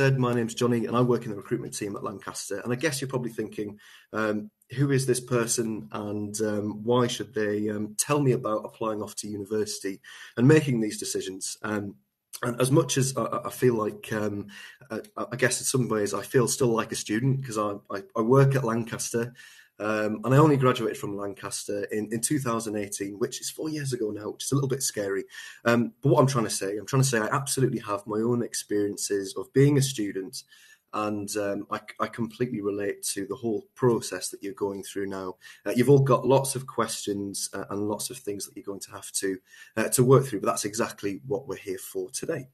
said, my name's Jonny, and I work in the recruitment team at Lancaster. And I guess you're probably thinking, um, who is this person, and um, why should they um, tell me about applying off to university and making these decisions? Um, and as much as I, I feel like, um, I, I, guess in some ways, I feel still like a student because I, I, work at Lancaster. Um, and I only graduated from Lancaster in, in 2018, which is four years ago now, which is a little bit scary. Um, but what I'm trying to say, I'm trying to say I absolutely have my own experiences of being a student, and um, I, I, completely relate to the whole process that you're going through now. Uh, you've all got lots of questions uh, and lots of things that you're going to have to uh, to work through, but that's exactly what we're here for today.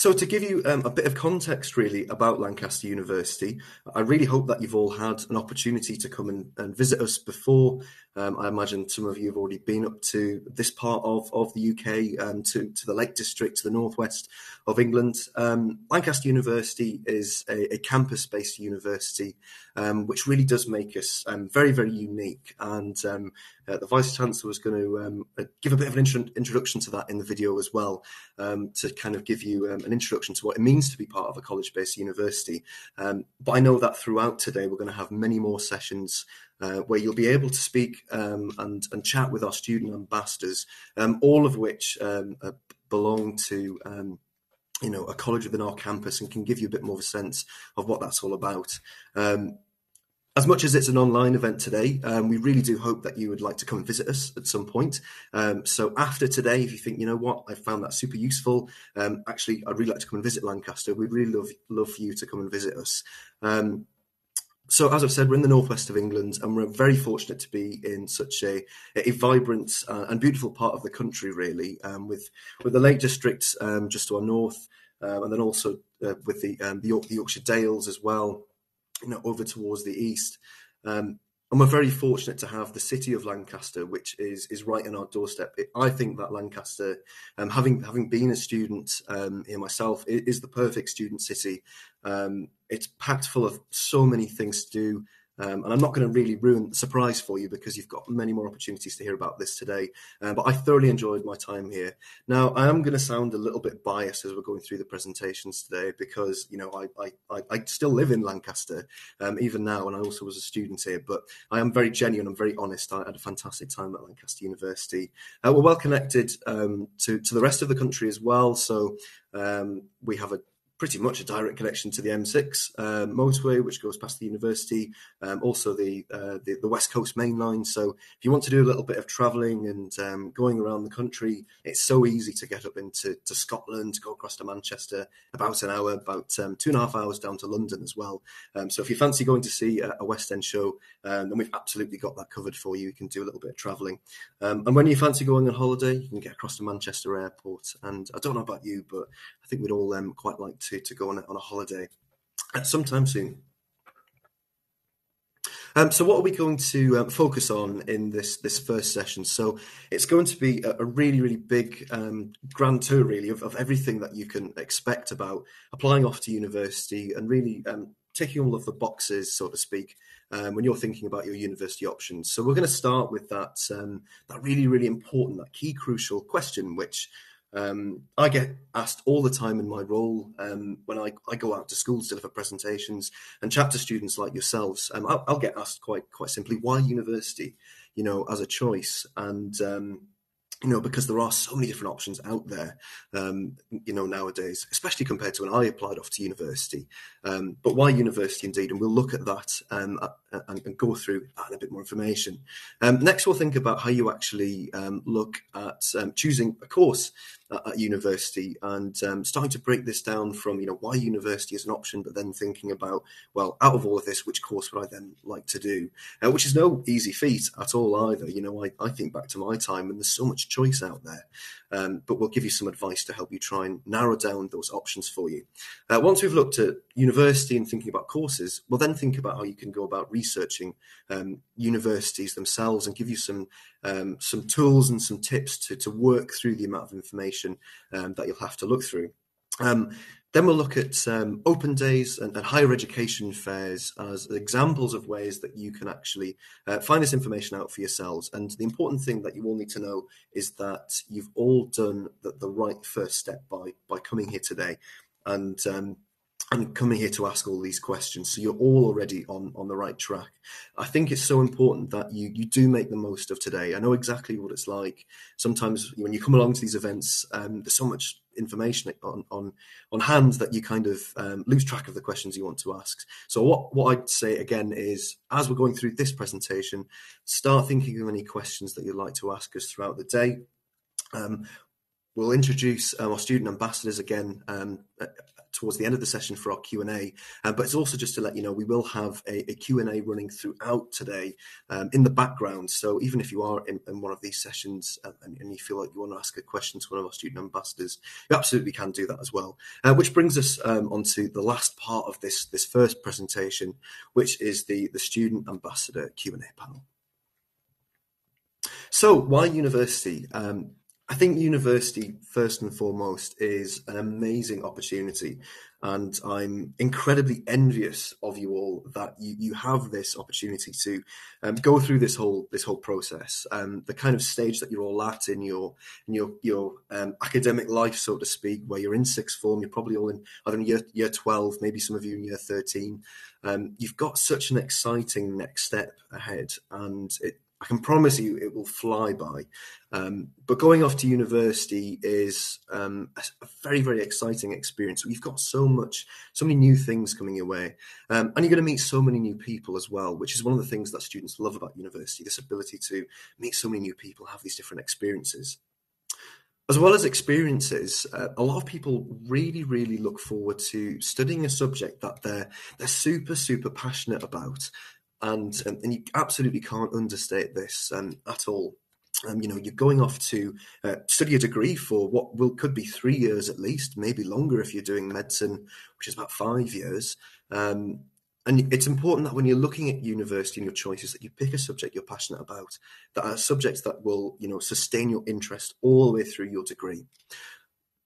So, to give you um, a bit of context, really, about Lancaster University, I really hope that you've all had an opportunity to come and, and visit us before. Um, I imagine some of you have already been up to this part of, of the UK, um, to, to the Lake District, to the northwest of England. Um, Lancaster University is a, a campus based university, um, which really does make us um, very, very unique. And uh, the Vice Chancellor was going to um, uh, give a bit of an intro- introduction to that in the video as well, um, to kind of give you an introduction to what it means to be part of a college based university. but I know that throughout today, we're going to have many more sessions uh, where you'll be able to speak um, and, and chat with our student ambassadors, um, all of which um, uh, belong to um, you know a college within our campus and can give you a bit more of a sense of what that's all about. As much as it's an online event today, um, we really do hope that you would like to come and visit us at some point. Um, so after today, if you think, you know what, I found that super useful, um, actually, I'd really like to come and visit Lancaster. We'd really love love for you to come and visit us. Um, so as I've said, we're in the northwest of England, and we're very fortunate to be in such a, a vibrant uh, and beautiful part of the country, really, um, with with the Lake District um, just to our north, and then also uh, with the, the, York, the Yorkshire Dales as well, you know, over towards the east. Um, and we're very fortunate to have the city of Lancaster, which is is right on our doorstep. It, I think that Lancaster, um, having having been a student um, here myself, is the perfect student city. Um, it's packed full of so many things to do. Um, and I'm not going to really ruin the surprise for you because you've got many more opportunities to hear about this today. Um, but I thoroughly enjoyed my time here. Now, I am going to sound a little bit biased as we're going through the presentations today because, you know, I, I, I still live in Lancaster um, even now, and I also was a student here. But I am very genuine, I'm very honest. I had a fantastic time at Lancaster University. Uh, we're well connected um, to, to the rest of the country as well. So um, we have a pretty much a direct connection to the M6 uh, motorway, which goes past the university, um, also the, uh, the, the West Coast Main Line. So if you want to do a little bit of travelling and um, going around the country, it's so easy to get up into to Scotland, go across to Manchester, about an hour, about um, two and a half hours down to London as well. Um, so if you fancy going to see a, a West End show, um, then we've absolutely got that covered for you. You can do a little bit of travelling, um, and when you fancy going on holiday, you can get across to Manchester Airport. And I don't know about you, but think we'd all quite like to to go on a, on a holiday sometime soon. Um, so, what are we going to um, focus on in this this first session? So, it's going to be a, a really, really big um, grand tour, really, of, of, everything that you can expect about applying off to university and really um, ticking all of the boxes, so to speak, um, when you're thinking about your university options. So, we're going to start with that um, that really, really important, that key, crucial question, which um, I get asked all the time in my role um, when I, I, go out to schools to deliver presentations and chat to students like yourselves. Um, I'll, I'll, get asked quite quite simply, why university? You know, as a choice, and um, you know, because there are so many different options out there, um, you know, nowadays, especially compared to when I applied off to university. Um, but why university indeed? And we'll look at that and, and, go through a bit more information. Next, we'll think about how you actually look at choosing a course at university and um, starting to break this down from you know why university is an option but then thinking about well out of all of this which course would i then like to do? Uh, which is no easy feat at all either. You know I, I think back to my time and there's so much choice out there um, but we'll give you some advice to help you try and narrow down those options for you. Uh, once we've looked at university and thinking about courses, we'll then think about how you can go about researching um, universities themselves and give you some um, some tools and some tips to, to work through the amount of information um, that you'll have to look through. Um, then we'll look at um, open days and, and, higher education fairs as examples of ways that you can actually uh, find this information out for yourselves. And the important thing that you all need to know is that you've all done the, the right first step by by coming here today. And um, and coming here to ask all these questions. So you're all already on, on the right track. I think it's so important that you you do make the most of today. I know exactly what it's like. Sometimes when you come along to these events, um, there's so much information on on on hand that you kind of um, lose track of the questions you want to ask. So what what I'd say again is, as we're going through this presentation, start thinking of any questions that you'd like to ask us throughout the day. Um, we'll introduce um, our student ambassadors again um, towards the end of the session for our Q&A. Uh, but it's also just to let you know, we will have a, a Q&A running throughout today um, in the background. So even if you are in, in one of these sessions uh, and, and, you feel like you want to ask a question to one of our student ambassadors, you absolutely can do that as well. Uh, which brings us um, onto the last part of this, this first presentation, which is the, the student ambassador Q&A panel. So why university? Um, I think university, first and foremost, is an amazing opportunity. And I'm incredibly envious of you all that you, you have this opportunity to um, go through this whole this whole process. Um, the kind of stage that you're all at in your in your your um, academic life, so to speak, where you're in sixth form, you're probably all in either in year year twelve, maybe some of you in year thirteen. Um, you've got such an exciting next step ahead, and it, I can promise you it will fly by. Um, but going off to university is um, a, very, very exciting experience. You've got so much, so many new things coming your way. Um, and you're going to meet so many new people as well, which is one of the things that students love about university this ability to meet so many new people, have these different experiences. As well as experiences, uh, a lot of people really, really look forward to studying a subject that they're they're super, super passionate about and um, and you absolutely can't understate this um, at all. Um, you know, you're going off to uh, study a degree for what will could be three years at least, maybe longer if you're doing medicine, which is about five years. Um, and it's important that when you're looking at university and your choices, that you pick a subject you're passionate about, that are subjects that will, you know, sustain your interest all the way through your degree.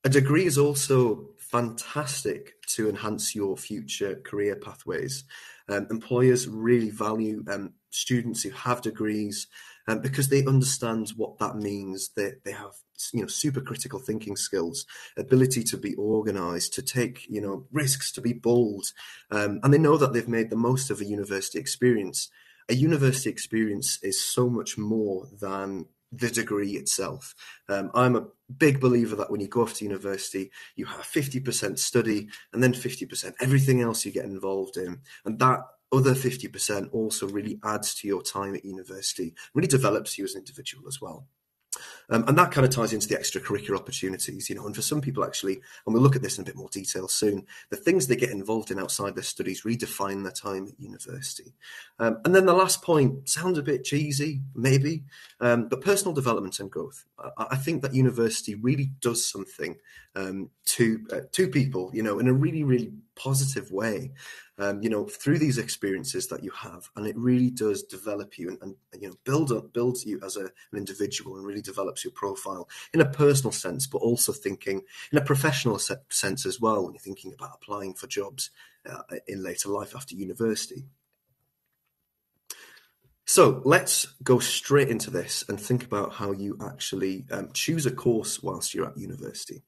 A degree is also fantastic to enhance your future career pathways. Um, employers really value um, students who have degrees um, because they understand what that means. They, they have you know super critical thinking skills, ability to be organised, to take you know risks, to be bold, um, and they know that they've made the most of a university experience. A university experience is so much more than the degree itself. Um, I'm a big believer that when you go off to university, you have 50% study and then 50% everything else you get involved in. And that other 50% also really adds to your time at university, really develops you as an individual as well. Um, and that kind of ties into the extracurricular opportunities, you know. And for some people, actually, and we'll look at this in a bit more detail soon, the things they get involved in outside their studies redefine their time at university. Um, and then the last point sounds a bit cheesy, maybe, um, but personal development and growth. I, I, think that university really does something um, to uh, to people, you know, in a really, really positive way um, you know, through these experiences that you have, and it really does develop you and, and you know build up builds you as a, an individual and really develops your profile in a personal sense, but also thinking in a professional se- sense as well when you're thinking about applying for jobs uh, in later life after university. So let's go straight into this and think about how you actually um, choose a course whilst you're at university.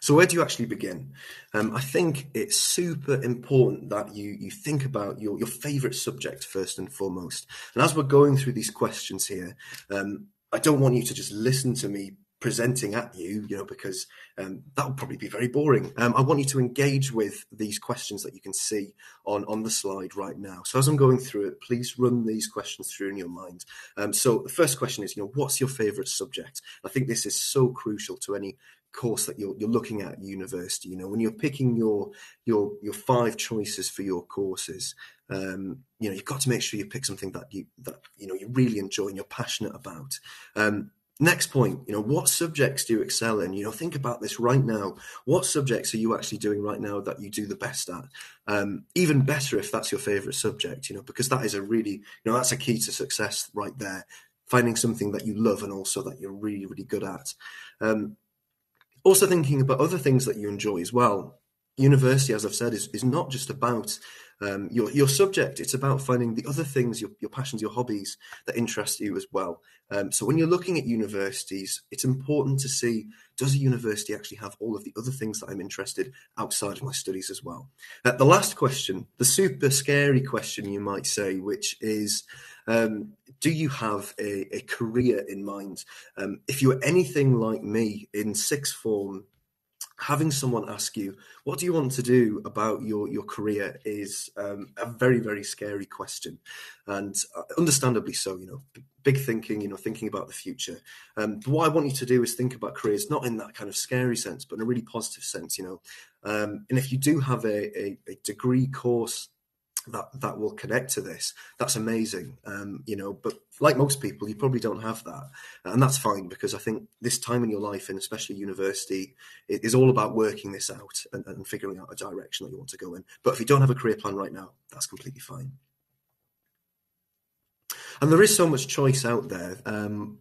So where do you actually begin? Um, I think it's super important that you you think about your your favourite subject first and foremost. And as we're going through these questions here, um, I don't want you to just listen to me presenting at you, you know, because um, that would probably be very boring. Um, I want you to engage with these questions that you can see on, on the slide right now. So as I'm going through it, please run these questions through in your mind. Um, so the first question is, you know, what's your favourite subject? I think this is so crucial to any course that you're, you're looking at, university. You know, when you're picking your your your five choices for your courses, um, you know, you've got to make sure you pick something that you that you know you really enjoy and you're passionate about. Um, next point, you know, what subjects do you excel in? You know, think about this right now. What subjects are you actually doing right now that you do the best at? Um, even better if that's your favorite subject, you know, because that is a really, you know, that's a key to success right there. Finding something that you love and also that you're really, really good at. Um, also thinking about other things that you enjoy as well. University, as I've said, is, is not just about um, your your subject. It's about finding the other things, your, your passions, your hobbies that interest you as well. Um, so when you're looking at universities, it's important to see does a university actually have all of the other things that I'm interested outside of my studies as well. Uh, the last question, the super scary question, you might say, which is. Um, do you have a, a career in mind? Um, if you're anything like me in sixth form, having someone ask you what do you want to do about your your career? is um, a very very scary question. And uh, understandably so you know big thinking you know thinking about the future. Um, but what i want you to do is think about careers not in that kind of scary sense but in a really positive sense you know. Um, and if you do have a, a, a degree course that that will connect to this. That's amazing um, you know but like most people you probably don't have that. And that's fine because i think this time in your life and especially university is all about working this out and, and figuring out a direction that you want to go in. But if you don't have a career plan right now that's completely fine. And there is so much choice out there um,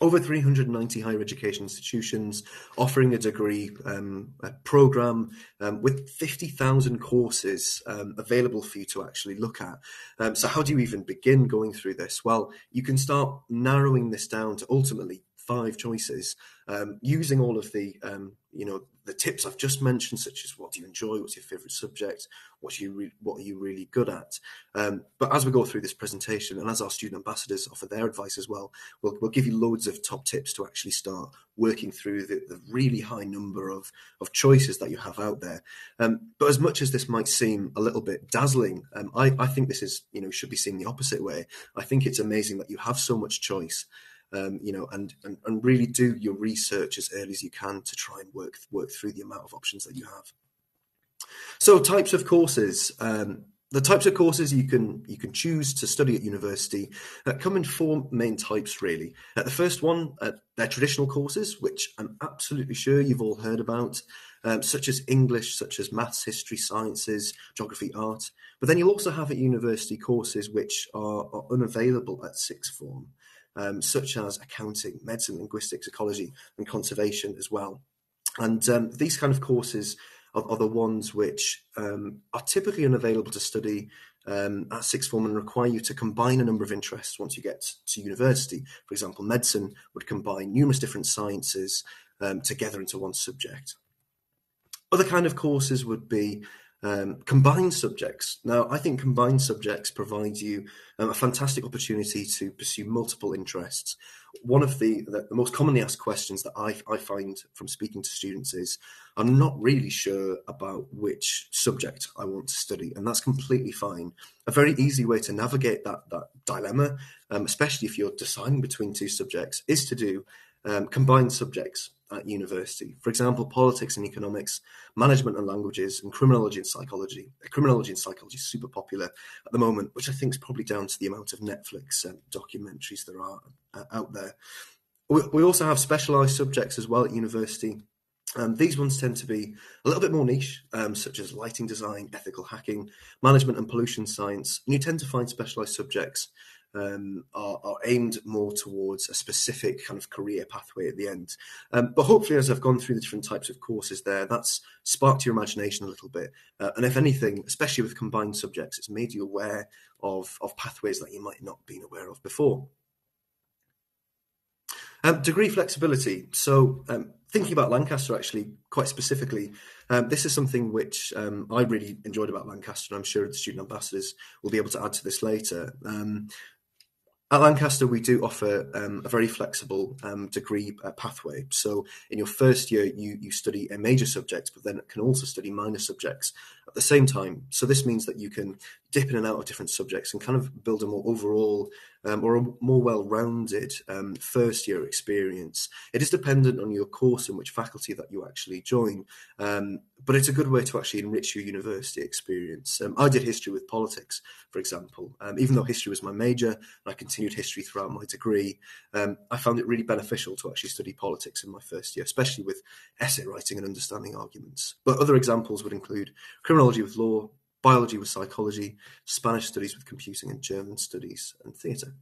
over 390 higher education institutions offering a degree um, a program um, with 50,000 courses um, available for you to actually look at. Um, so, how do you even begin going through this? Well, you can start narrowing this down to ultimately five choices um, using all of the um, you know the tips I've just mentioned, such as what do you enjoy, what's your favourite subject, what you re- what are you really good at. Um, but as we go through this presentation, and as our student ambassadors offer their advice as well, we'll, we'll give you loads of top tips to actually start working through the, the really high number of of choices that you have out there. Um, but as much as this might seem a little bit dazzling, um, I, I think this is you know should be seen the opposite way. I think it's amazing that you have so much choice um, you know, and, and and really do your research as early as you can to try and work work through the amount of options that you have. So, types of courses. Um, the types of courses you can you can choose to study at university uh, come in four main types really. Uh, the first one, uh, they're traditional courses, which I'm absolutely sure you've all heard about, um, such as English, such as maths, history, sciences, geography, art. But then you'll also have at university courses which are, are unavailable at sixth form um, such as accounting, medicine, linguistics, ecology, and conservation as well. And um, these kind of courses are, are the ones which um, are typically unavailable to study um, at sixth form and require you to combine a number of interests once you get to university. For example, medicine would combine numerous different sciences um, together into one subject. Other kind of courses would be um, combined subjects. Now, I think combined subjects provide you um, a fantastic opportunity to pursue multiple interests. One of the, the, most commonly asked questions that I, I find from speaking to students is, I'm not really sure about which subject I want to study, and that's completely fine. A very easy way to navigate that, that dilemma, um, especially if you're deciding between two subjects, is to do um, combined subjects at university. For example, politics and economics, management and languages, and criminology and psychology. Criminology and psychology is super popular at the moment, which I think is probably down to the amount of Netflix um, documentaries there are uh, out there. We, we also have specialised subjects as well at university. Um, these ones tend to be a little bit more niche, um, such as lighting design, ethical hacking, management and pollution science. And you tend to find specialised subjects um, are, are, aimed more towards a specific kind of career pathway at the end. Um, but hopefully, as I've gone through the different types of courses there, that's sparked your imagination a little bit. Uh, and if anything, especially with combined subjects, it's made you aware of, of pathways that you might not have been aware of before. Um, degree flexibility. So, um, thinking about Lancaster actually quite specifically, um, this is something which um, I really enjoyed about Lancaster, and I'm sure the student ambassadors will be able to add to this later. At Lancaster, we do offer um, a very flexible um, degree uh, pathway. So, in your first year, you you study a major subject, but then can also study minor subjects at the same time. So, this means that you can dip in and out of different subjects and kind of build a more overall um, or a more well-rounded um, first year experience. It is dependent on your course and which faculty that you actually join, um, but it's a good way to actually enrich your university experience. Um, I did history with politics, for example. Um, even though history was my major, and I continued history throughout my degree, um, I found it really beneficial to actually study politics in my first year, especially with essay writing and understanding arguments. But other examples would include with law, biology with psychology, Spanish studies with computing, and German studies and theatre.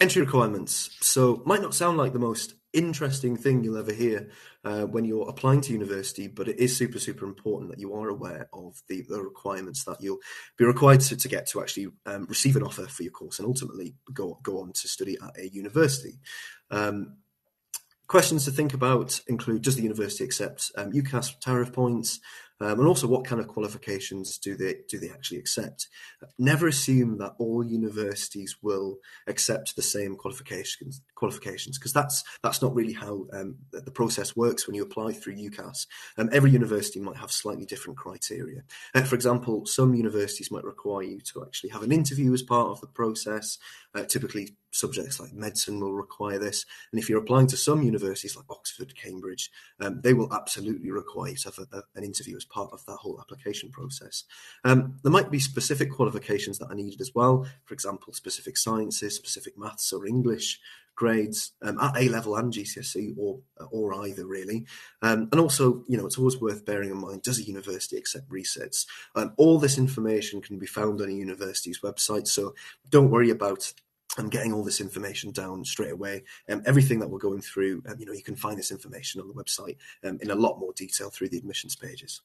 Entry requirements. So, might not sound like the most interesting thing you'll ever hear uh, when you're applying to university, but it is super, super important that you are aware of the, the requirements that you'll be required to, to get to actually um, receive an offer for your course and ultimately go, go on to study at a university. Um, questions to think about include Does the university accept um, UCAS tariff points? Um, and also, what kind of qualifications do they do they actually accept? Never assume that all universities will accept the same qualifications qualifications because that's that's not really how um, the process works when you apply through UCAS. Um, every university might have slightly different criteria. Uh, for example, some universities might require you to actually have an interview as part of the process. Uh, typically, subjects like medicine will require this. And if you're applying to some universities like Oxford, Cambridge, um, they will absolutely require you to have a, a, an interview as part of that whole application process. Um, there might be specific qualifications that are needed as well. For example, specific sciences, specific maths or English grades um, at A level and GCSE or or either really. Um, and also, you know, it's always worth bearing in mind: does a university accept resets? Um, all this information can be found on a university's website, so don't worry about I'm getting all this information down straight away. Um, everything that we're going through, um, you know, you can find this information on the website um, in a lot more detail through the admissions pages.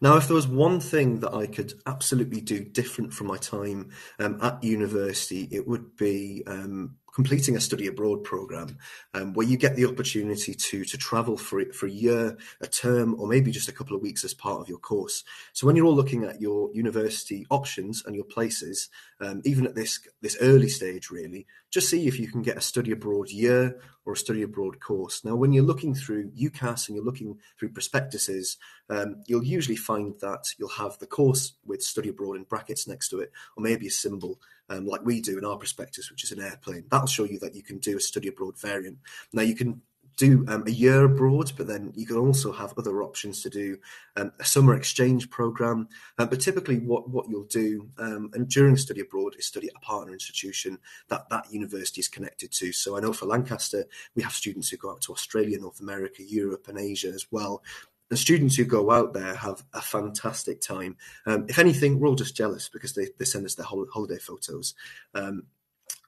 Now, if there was one thing that I could absolutely do different from my time um, at university, it would be um, completing a study abroad program um, where you get the opportunity to to travel for for a year, a term, or maybe just a couple of weeks as part of your course. So when you're all looking at your university options and your places, um, even at this this early stage, really, just see if you can get a study abroad year or a study abroad course. Now, when you're looking through UCAS and you're looking through prospectuses, um, you'll usually find that you'll have the course with study abroad in brackets next to it, or maybe a symbol um, like we do in our prospectus, which is an airplane. That'll show you that you can do a study abroad variant. Now you can do um, a year abroad, but then you can also have other options to do um, a summer exchange program. Uh, but typically, what what you'll do um, and during study abroad is study at a partner institution that that university is connected to. So I know for Lancaster, we have students who go out to Australia, North America, Europe, and Asia as well the students who go out there have a fantastic time. Um, if anything, we're all just jealous because they, they send us their holiday photos. Um,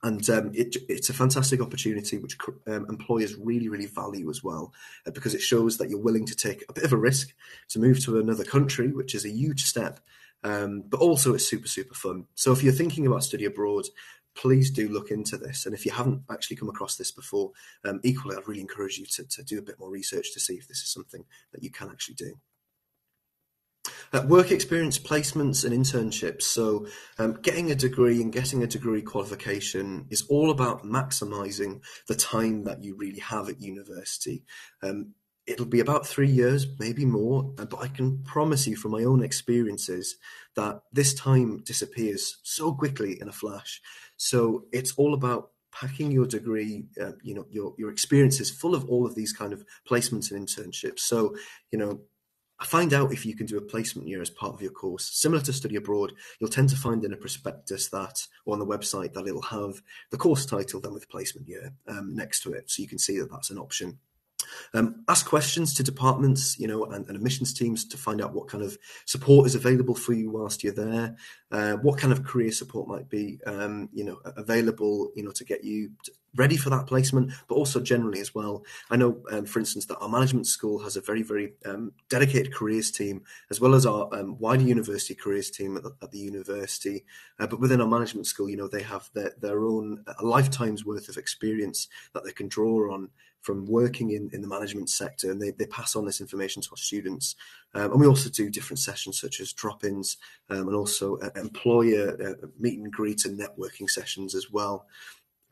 and um, it, it's a fantastic opportunity which um, employers really, really value as well, uh, because it shows that you're willing to take a bit of a risk to move to another country, which is a huge step. Um, but also, it's super, super fun. So, if you're thinking about study abroad, please do look into this. And if you haven't actually come across this before, um, equally, I'd really encourage you to, to do a bit more research to see if this is something that you can actually do. Uh, work experience placements and internships. So, um, getting a degree and getting a degree qualification is all about maximizing the time that you really have at university. Um, it'll be about three years, maybe more, uh, but I can promise you from my own experiences that this time disappears so quickly in a flash. So it's all about packing your degree, uh, you know, your your experiences full of all of these kind of placements and internships. So you know. Find out if you can do a placement year as part of your course. Similar to study abroad, you'll tend to find in a prospectus that, or on the website, that it'll have the course title then with placement year um, next to it, so you can see that that's an option. Um, ask questions to departments, you know, and, and, admissions teams to find out what kind of support is available for you whilst you're there. Uh, what kind of career support might be, um, you know, available, you know, to get you ready for that placement, but also generally as well. I know, um, for instance, that our management school has a very, very um, dedicated careers team, as well as our um, wider university careers team at the, at the university. Uh, but within our management school, you know, they have their, their own a lifetime's worth of experience that they can draw on from working in, in the management sector and they, they pass on this information to our students. Um, and we also do different sessions such as drop-ins um, and also uh, employer uh, meet and greet and networking sessions as well.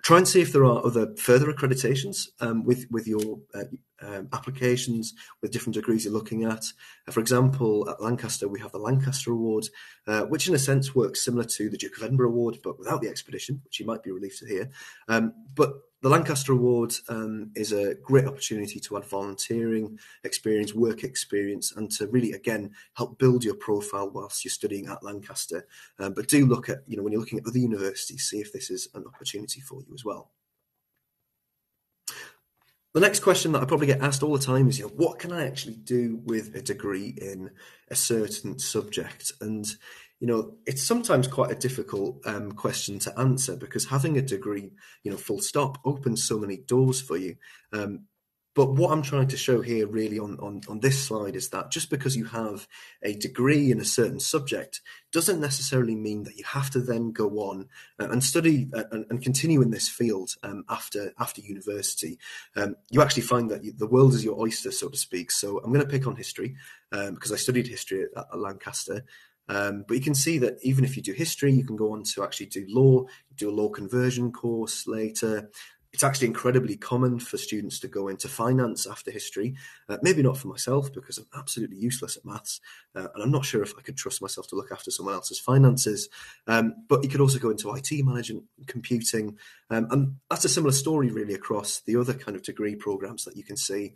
Try and see if there are other further accreditations um, with with your uh, um, applications with different degrees you're looking at. Uh, for example, at Lancaster we have the Lancaster Award, uh, which in a sense works similar to the Duke of Edinburgh Award, but without the expedition, which you might be relieved to hear. Um, but the Lancaster Award um, is a great opportunity to add volunteering experience, work experience, and to really, again, help build your profile whilst you're studying at Lancaster. Um, but do look at, you know, when you're looking at other universities, see if this is an opportunity for you as well. The next question that I probably get asked all the time is, you know, what can I actually do with a degree in a certain subject? And you know, it's sometimes quite a difficult um, question to answer because having a degree, you know, full stop, opens so many doors for you. Um, but what I'm trying to show here, really, on, on, on this slide, is that just because you have a degree in a certain subject doesn't necessarily mean that you have to then go on uh, and study uh, and, continue in this field um, after after university. Um, you actually find that you, the world is your oyster, so to speak. So I'm going to pick on history um, because I studied history at, at Lancaster. Um, but you can see that even if you do history, you can go on to actually do law, do a law conversion course later, it's actually incredibly common for students to go into finance after history. Uh, maybe not for myself because I'm absolutely useless at maths, uh, and I'm not sure if I could trust myself to look after someone else's finances. Um, but you could also go into IT management, computing, um, and that's a similar story really across the other kind of degree programs that you can see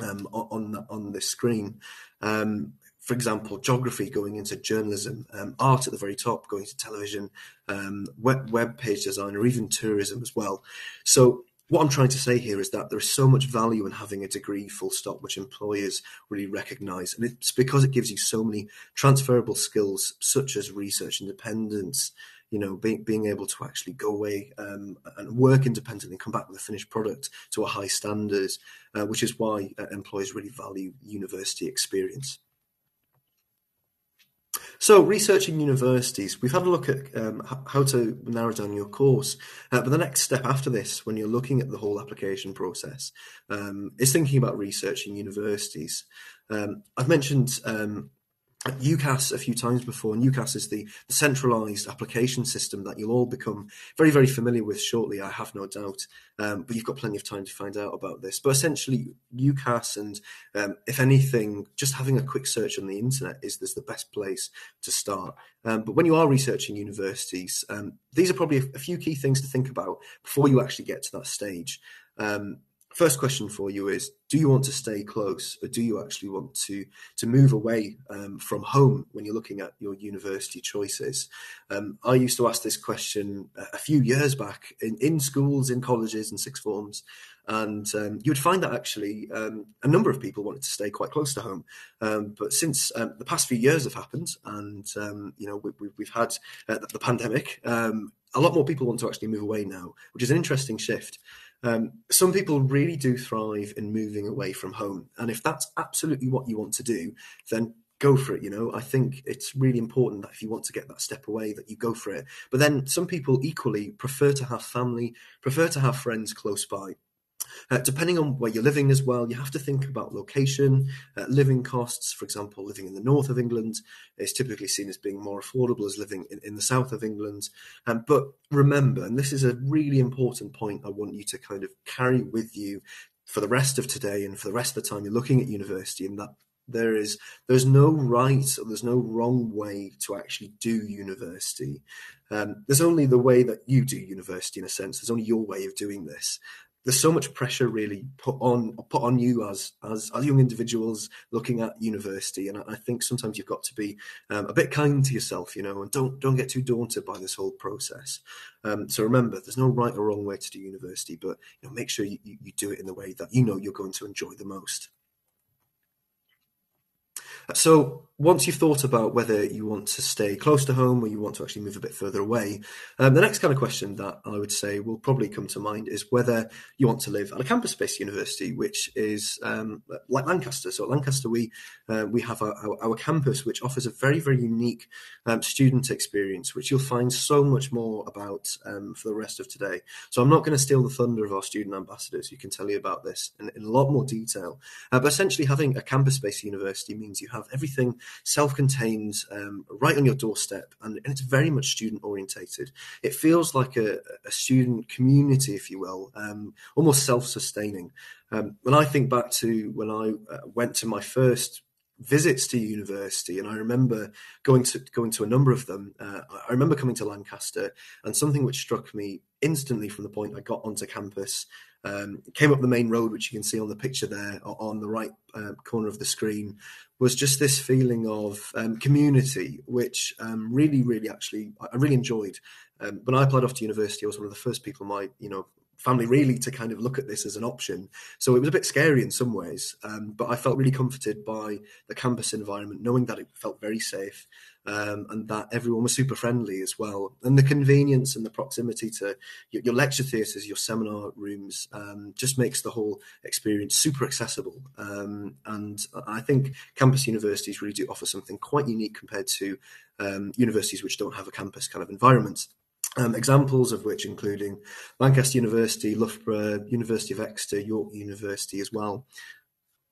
um, on on this screen. Um, for example, geography going into journalism, um, art at the very top going to television, um, web, web page design, or even tourism as well. So what I'm trying to say here is that there is so much value in having a degree full stop, which employers really recognize. And it's because it gives you so many transferable skills, such as research independence, you know, being, being able to actually go away um, and work independently and come back with a finished product to a high standard, uh, which is why uh, employers really value university experience. So, researching universities, we've had a look at um, how to narrow down your course. Uh, but the next step after this, when you're looking at the whole application process, um, is thinking about researching universities. Um, I've mentioned um, UCAS a few times before, and UCAS is the, the, centralized application system that you'll all become very, very familiar with shortly, I have no doubt. Um, but you've got plenty of time to find out about this. But essentially, UCAS and, um, if anything, just having a quick search on the internet is, is the best place to start. Um, but when you are researching universities, um, these are probably a, few key things to think about before you actually get to that stage. Um, first question for you is do you want to stay close or do you actually want to to move away um, from home when you're looking at your university choices? Um, i used to ask this question a few years back in, in schools in colleges and sixth forms and um, you would find that actually um, a number of people wanted to stay quite close to home. Um, but since um, the past few years have happened and you know we, have had uh, the pandemic a lot more people want to actually move away now which is an interesting shift um, some people really do thrive in moving away from home. And if that's absolutely what you want to do, then go for it. You know, I think it's really important that if you want to get that step away, that you go for it. But then some people equally prefer to have family, prefer to have friends close by. Uh, depending on where you're living as well, you have to think about location, uh, living costs. For example, living in the north of England is typically seen as being more affordable as living in, in the south of England. Um, but remember, and this is a really important point I want you to kind of carry with you for the rest of today and for the rest of the time you're looking at university, and that there is there's no right or there's no wrong way to actually do university. Um, there's only the way that you do university in a sense. There's only your way of doing this there's so much pressure really put on put on you as as, as young individuals looking at university, and I, think sometimes you've got to be um, a bit kind to yourself, you know, and don't don't get too daunted by this whole process. Um, so remember, there's no right or wrong way to do university, but you know, make sure you, you do it in the way that you know you're going to enjoy the most. So once you've thought about whether you want to stay close to home or you want to actually move a bit further away, um, the next kind of question that I would say will probably come to mind is whether you want to live at a campus-based university, which is um, like Lancaster. So at Lancaster, we uh, we have our, our, our, campus, which offers a very very unique um, student experience, which you'll find so much more about um, for the rest of today. So I'm not going to steal the thunder of our student ambassadors. You can tell you about this in, in a lot more detail. Uh, but essentially, having a campus-based university means you have everything self-contained, um, right on your doorstep, and, and, it's very much student orientated. It feels like a, a student community, if you will, um, almost self-sustaining. Um, when I think back to when I uh, went to my first visits to university, and I remember going to going to a number of them. Uh, I remember coming to Lancaster, and something which struck me instantly from the point I got onto campus um, came up the main road, which you can see on the picture there on the right uh, corner of the screen, was just this feeling of um, community, which um, really, really actually I really enjoyed. Um, when I applied off to university, I was one of the first people my you know family really to kind of look at this as an option. So it was a bit scary in some ways, um, but I felt really comforted by the campus environment, knowing that it felt very safe um, and that everyone was super friendly as well. And the convenience and the proximity to your, your lecture theatres, your seminar rooms, um, just makes the whole experience super accessible. Um, and I think campus universities really do offer something quite unique compared to um, universities which don't have a campus kind of environment. Um, examples of which including Lancaster University, Loughborough, University of Exeter, York University as well.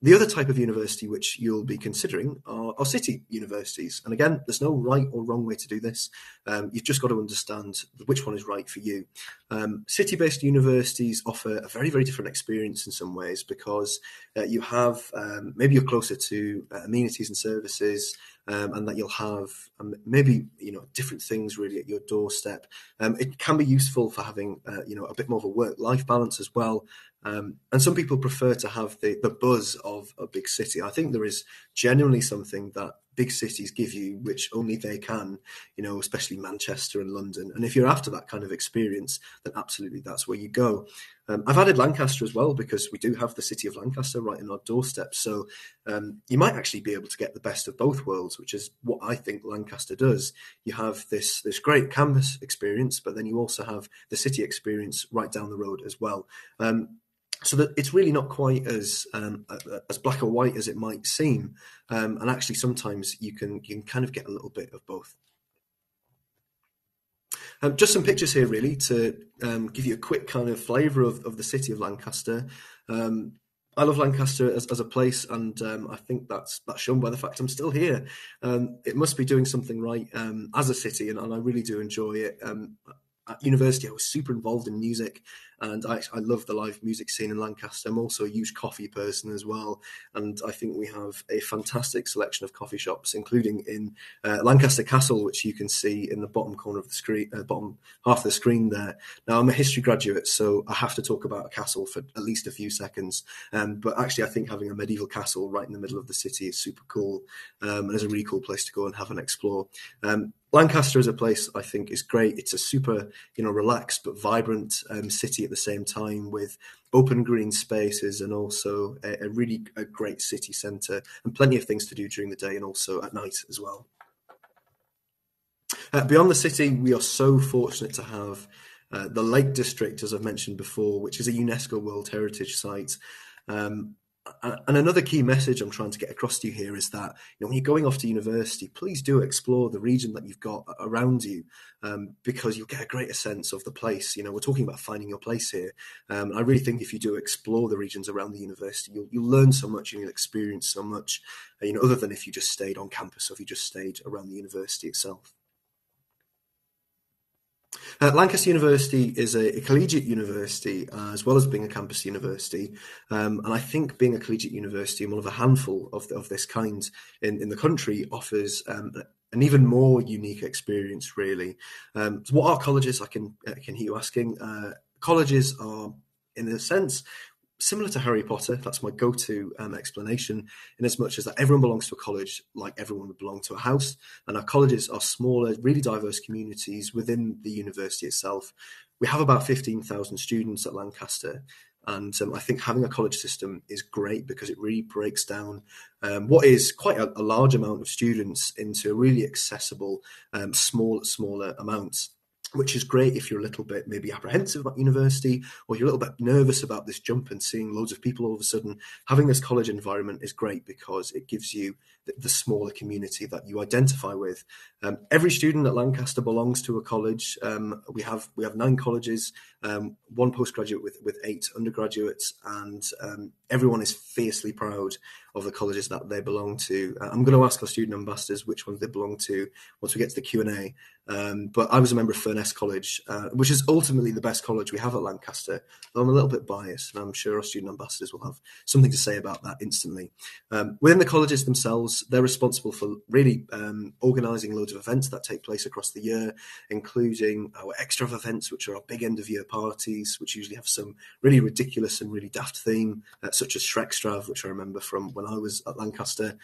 The other type of university which you'll be considering are, are city universities. And again, there's no right or wrong way to do this. Um, you've just got to understand which one is right for you. Um, city based universities offer a very, very different experience in some ways because uh, you have um, maybe you're closer to uh, amenities and services. Um, and that you'll have um, maybe you know different things really at your doorstep. Um, it can be useful for having uh, you know a bit more of a work-life balance as well, um, and some people prefer to have the, the buzz of a big city. I think there is genuinely something that big cities give you, which only they can, you know, especially Manchester and London. And if you're after that kind of experience, then absolutely that's where you go. Um, I've added Lancaster as well because we do have the city of Lancaster right in our doorstep. So um, you might actually be able to get the best of both worlds, which is what I think Lancaster does. You have this this great campus experience, but then you also have the city experience right down the road as well. Um, so that it's really not quite as um, as black or white as it might seem, um, and actually sometimes you can you can kind of get a little bit of both. Um, just some pictures here, really, to um, give you a quick kind of flavour of, of the city of Lancaster. Um, I love Lancaster as, as a place, and um, I think that's that's shown by the fact I'm still here. it must be doing something right as a city, and, and, I really do enjoy it at university, I was super involved in music, and I, I love the live music scene in Lancaster. I'm also a huge coffee person as well, and I think we have a fantastic selection of coffee shops, including in uh, Lancaster Castle, which you can see in the bottom corner of the screen, uh, bottom half of the screen there. Now, I'm a history graduate, so I have to talk about a castle for at least a few seconds. Um, but actually, I think having a medieval castle right in the middle of the city is super cool, um, and is a really cool place to go and have an explore. Um, Lancaster as a place, I think, is great. It's a super, you know, relaxed but vibrant um, city at the same time, with open green spaces and also a, a really a great city centre and plenty of things to do during the day and also at night as well. Uh, beyond the city, we are so fortunate to have uh, the Lake District, as I've mentioned before, which is a UNESCO World Heritage Site. Um, and another key message I'm trying to get across to you here is that you know when you're going off to university, please do explore the region that you've got around you, um, because you'll get a greater sense of the place. You know, we're talking about finding your place here. Um, I really think if you do explore the regions around the university, you'll you'll learn so much and you'll experience so much. Uh, you know, other than if you just stayed on campus or if you just stayed around the university itself. Uh, Lancaster University is a, a collegiate university uh, as well as being a campus university, um, and I think being a collegiate university and one of a handful of, of this kind in, in the country offers um, an even more unique experience. Really, um, so what are colleges? I can I can hear you asking. Uh, colleges are, in a sense, similar to Harry Potter. That's my go-to um, explanation. In as much as that everyone belongs to a college, like everyone would belong to a house, and our colleges are smaller, really diverse communities within the university itself. We have about fifteen thousand students at Lancaster. And um, I think having a college system is great because it really breaks down um, what is quite a, a, large amount of students into really accessible, um, small, smaller amounts which is great if you're a little bit maybe apprehensive about university or you're a little bit nervous about this jump and seeing loads of people all of a sudden. Having this college environment is great because it gives you the, smaller community that you identify with. Um, every student at Lancaster belongs to a college. Um, we have we have nine colleges, um, one postgraduate with with eight undergraduates, and um, everyone is fiercely proud of the colleges that they belong to. Uh, I'm going to ask our student ambassadors which ones they belong to once we get to the Q and A. Um, but I was a member of Furness College, uh, which is ultimately the best college we have at Lancaster. Though I'm a little bit biased, and I'm sure our student ambassadors will have something to say about that instantly. Um, within the colleges themselves, they're responsible for really um, organising loads of events that take place across the year, including our extravs, which are our big end of year parties, which usually have some really ridiculous and really daft theme, uh, such as Shrekstrav, which I remember from when I was at Lancaster.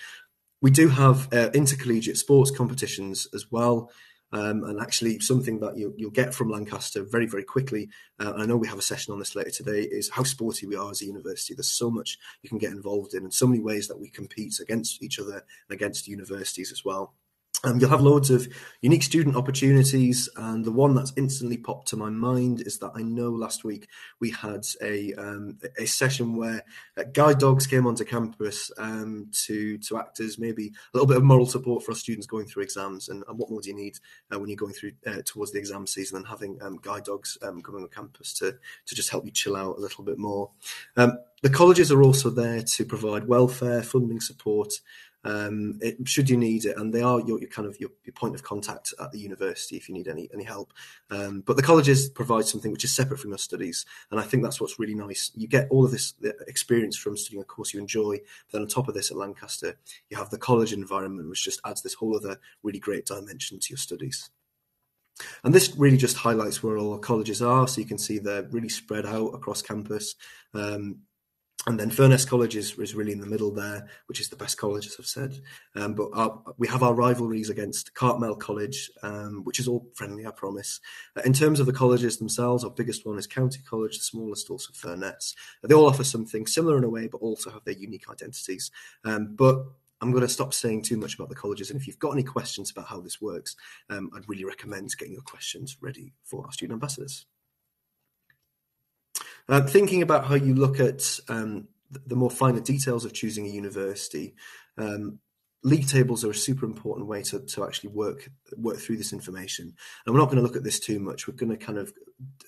We do have uh, intercollegiate sports competitions as well. Um, and actually something that you, will get from Lancaster very, very quickly. Uh, I know we have a session on this later today. Is how sporty we are as a university. There's so much you can get involved in, and so many ways that we compete against each other and against universities as well. Um, you'll have loads of unique student opportunities, and the one that's instantly popped to my mind is that I know last week we had a um, a session where uh, guide dogs came onto campus um, to to act as maybe a little bit of moral support for our students going through exams. And, and what more do you need uh, when you're going through uh, towards the exam season than having um, guide dogs um, coming on campus to to just help you chill out a little bit more. Um, the colleges are also there to provide welfare, funding support, um, it, should you need it, and they are your, your kind of your, your, point of contact at the university if you need any any help. Um, but the colleges provide something which is separate from your studies, and I think that's what's really nice. You get all of this experience from studying a course you enjoy. But then on top of this, at Lancaster, you have the college environment, which just adds this whole other really great dimension to your studies. And this really just highlights where all our colleges are. So you can see they're really spread out across campus. Um, and then Furness College is, is really in the middle there, which is the best college, as I've said. Um, but our, we have our rivalries against Cartmel College, um, which is all friendly, I promise. Uh, in terms of the colleges themselves, our biggest one is County College, the smallest also Furness. They all offer something similar in a way, but also have their unique identities. Um, but I'm going to stop saying too much about the colleges. And if you've got any questions about how this works, um, I'd really recommend getting your questions ready for our student ambassadors. Uh, thinking about how you look at um, the more finer details of choosing a university, um, league tables are a super important way to, to actually work work through this information. And we're not going to look at this too much. We're going to kind of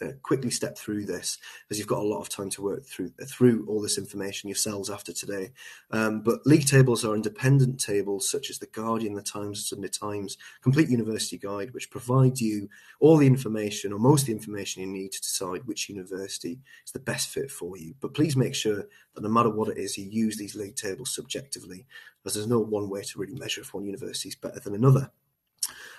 uh, quickly step through this as you've got a lot of time to work through through all this information yourselves after today. Um, but league tables are independent tables such as the Guardian, the Times, Sunday Times, Complete University Guide, which provide you all the information or most of the information you need to decide which university is the best fit for you. But please make sure that no matter what it is, you use these league tables subjectively, as there's no one way to really measure if one university is better than another.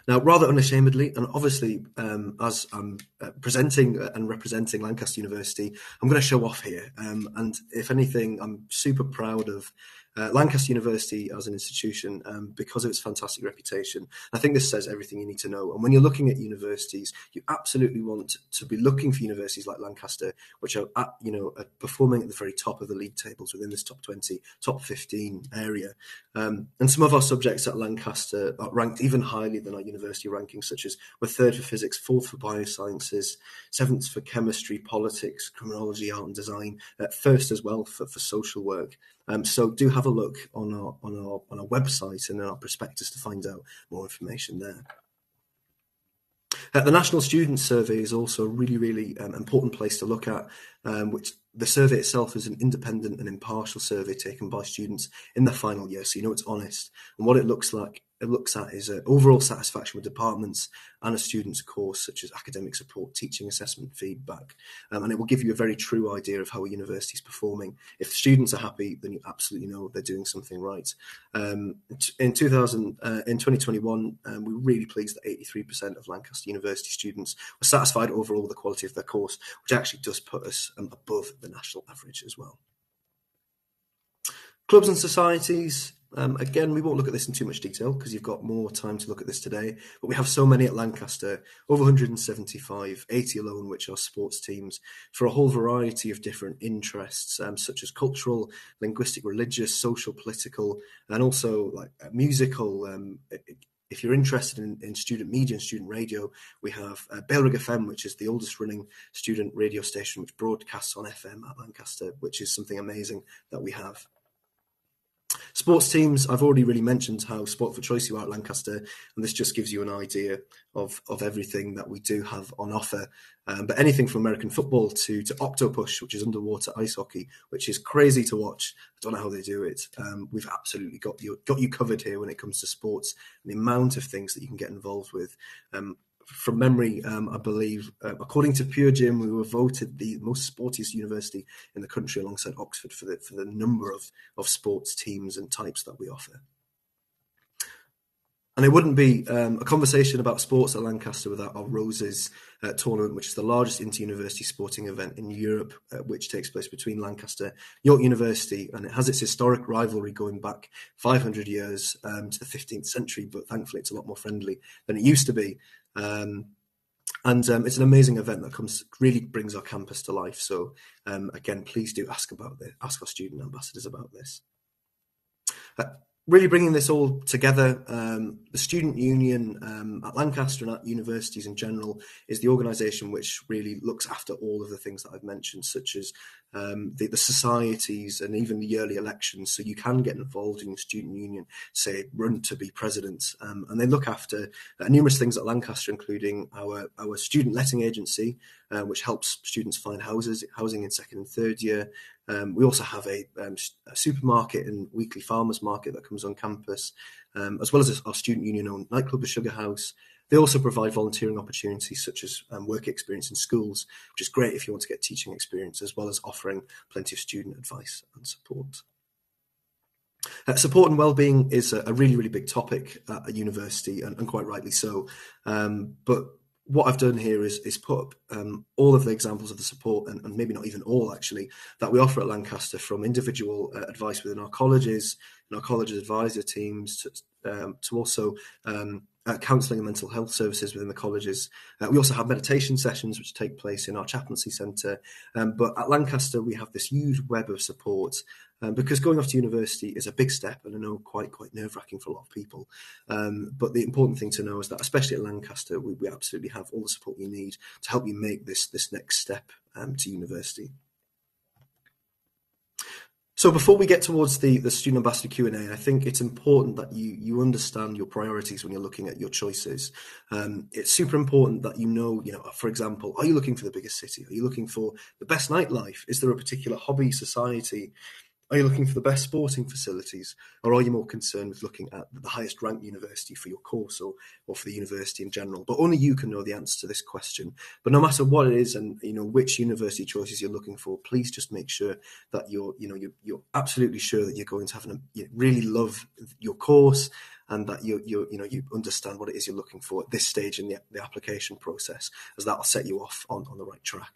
Now, rather unashamedly, and obviously, um, as I'm uh, presenting and representing Lancaster University, I'm going to show off here. Um, and if anything, I'm super proud of uh, Lancaster University as an institution um, because of its fantastic reputation. I think this says everything you need to know. And when you're looking at universities, you absolutely want to be looking for universities like Lancaster, which are at, you know performing at the very top of the league tables within this top 20, top 15 area. Um, and some of our subjects at Lancaster are ranked even highly than our university rankings, such as we're third for physics, fourth for biosciences, seventh for chemistry, politics, criminology, art and design, uh, first as well for, for social work. Um, so do have a look on our on our on our website and in our prospectus to find out more information there. Uh, the National Student Survey is also a really, really um, important place to look at, um, which the survey itself is an independent and impartial survey taken by students in the final year, so you know it's honest. And what it looks like it looks at is uh, overall satisfaction with departments and a student's course, such as academic support, teaching, assessment, feedback. Um, and it will give you a very true idea of how a university is performing. If students are happy, then you absolutely know they're doing something right. Um, in 2000, uh, in 2021, um, we were really pleased that 83% of Lancaster University students were satisfied overall with the quality of their course, which actually does put us um, above the national average as well. Clubs and societies, um, again, we won't look at this in too much detail because you've got more time to look at this today. But we have so many at Lancaster, over 175, 80 alone, which are sports teams for a whole variety of different interests, um, such as cultural, linguistic, religious, social, political, and also like uh, musical. Um, if you're interested in, in, student media and student radio, we have uh, Bailrigg FM, which is the oldest running student radio station which broadcasts on FM at Lancaster, which is something amazing that we have. Sports teams, I've already really mentioned how Sport for Choice you are at Lancaster, and this just gives you an idea of, of everything that we do have on offer. Um, but anything from American football to, to Octopush, which is underwater ice hockey, which is crazy to watch. I don't know how they do it. Um, we've absolutely got you got you covered here when it comes to sports and the amount of things that you can get involved with. Um, from memory, um, I believe, uh, according to Pure Gym, we were voted the most sportiest university in the country alongside Oxford for the for the number of, of sports teams and types that we offer. And it wouldn't be um, a conversation about sports at Lancaster without our Roses uh, tournament, which is the largest inter-university sporting event in Europe, uh, which takes place between Lancaster, York University, and it has its historic rivalry going back 500 years um, to the 15th century. But thankfully, it's a lot more friendly than it used to be. Um, and um, it's an amazing event that comes really brings our campus to life. So um, again, please do ask about this, ask our student ambassadors about this. Uh, really bringing this all together. Um, the Student Union um, at Lancaster and at universities in general is the organisation which really looks after all of the things that I've mentioned, such as um, the, the, societies and even the yearly elections. So you can get involved in the Student Union, say, run to be president. Um, and they look after uh, numerous things at Lancaster, including our, our student letting agency, uh, which helps students find houses, housing in second and third year. Um, we also have a, um, a, supermarket and weekly farmers market that comes on campus, um, as well as our student union owned nightclub, the Sugar House. They also provide volunteering opportunities such as um, work experience in schools, which is great if you want to get teaching experience, as well as offering plenty of student advice and support. Uh, support and well-being is a, a, really, really big topic at a university, and, and quite rightly so. Um, but what I've done here is is put up um, all of the examples of the support, and, and, maybe not even all actually, that we offer at Lancaster, from individual uh, advice within our colleges, and our colleges advisor teams, to, um, to also um, uh, counselling and mental health services within the colleges. Uh, we also have meditation sessions which take place in our chaplaincy centre. Um, but at Lancaster, we have this huge web of support um, because going off to university is a big step and I know quite quite nerve wracking for a lot of people. Um, but the important thing to know is that, especially at Lancaster, we, we, absolutely have all the support you need to help you make this this next step um, to university. So before we get towards the, the student ambassador Q&A, I think it's important that you, you understand your priorities when you're looking at your choices. Um, it's super important that you know, you know, for example, are you looking for the biggest city? Are you looking for the best nightlife? Is there a particular hobby, society, are you looking for the best sporting facilities, or are you more concerned with looking at the highest ranked university for your course or, or for the university in general? But only you can know the answer to this question. But no matter what it is and you know which university choices you're looking for, please just make sure that you're you know you're, you're absolutely sure that you're going to have an you really love your course and that you you you know you understand what it is you're looking for at this stage in the, the application process, as that'll set you off on, on the right track.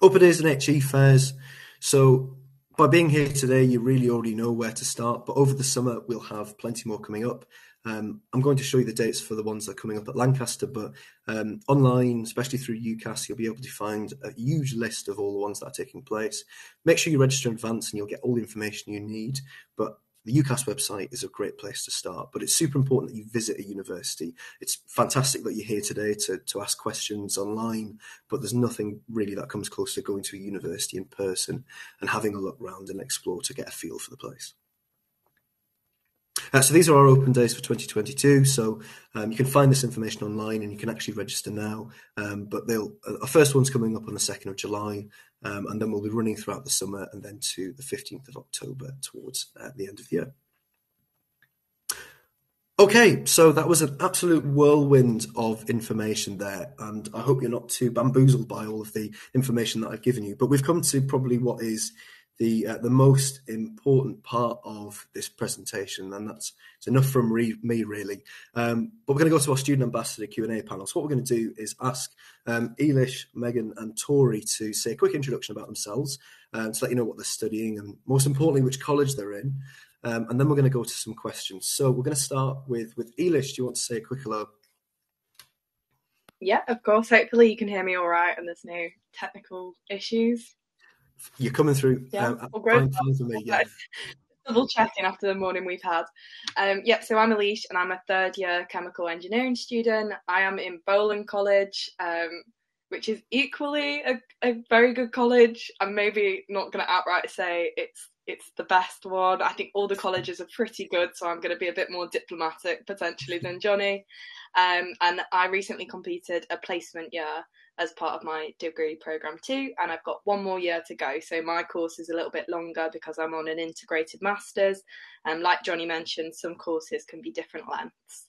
Open days and HE fairs. So by being here today, you really already know where to start. But over the summer, we'll have plenty more coming up. Um, I'm going to show you the dates for the ones that are coming up at Lancaster, but um, online, especially through UCAS, you'll be able to find a huge list of all the ones that are taking place. Make sure you register in advance and you'll get all the information you need. But the UCAS website is a great place to start, but it's super important that you visit a university. It's fantastic that you're here today to, to ask questions online, but there's nothing really that comes close to going to a university in person and having a look around and explore to get a feel for the place. Uh, so these are our open days for 2022. So um, you can find this information online and you can actually register now. Um, but they'll, uh, our first one's coming up on the 2nd of July, um, and then we'll be running throughout the summer and then to the 15th of October towards uh, the end of the year. Okay, so that was an absolute whirlwind of information there, and I hope you're not too bamboozled by all of the information that I've given you. But we've come to probably what is the uh, the most important part of this presentation, and that's it's enough from re- me really. Um, but we're going to go to our student ambassador Q and A panel. So what we're going to do is ask um, Eilish, Megan, and Tori to say a quick introduction about themselves, um, to let you know what they're studying, and most importantly, which college they're in. Um, and then we're going to go to some questions. So we're going to start with with Eilish. Do you want to say a quick hello? Yeah, of course. Hopefully you can hear me all right, and there's no technical issues. You're coming through. Yeah, um, fine, fine for me. Yeah. Double checking after the morning we've had. Um, yep, so I'm Eilish and I'm a third year chemical engineering student. I am in Bowland College, um, which is equally a, a very good college. I'm maybe not going to outright say it's it's the best one. I think all the colleges are pretty good, so I'm going to be a bit more diplomatic potentially than Jonny. Um, and I recently completed a placement year as part of my degree program too, and I've got one more year to go. So my course is a little bit longer because I'm on an integrated masters, and like Jonny mentioned, some courses can be different lengths.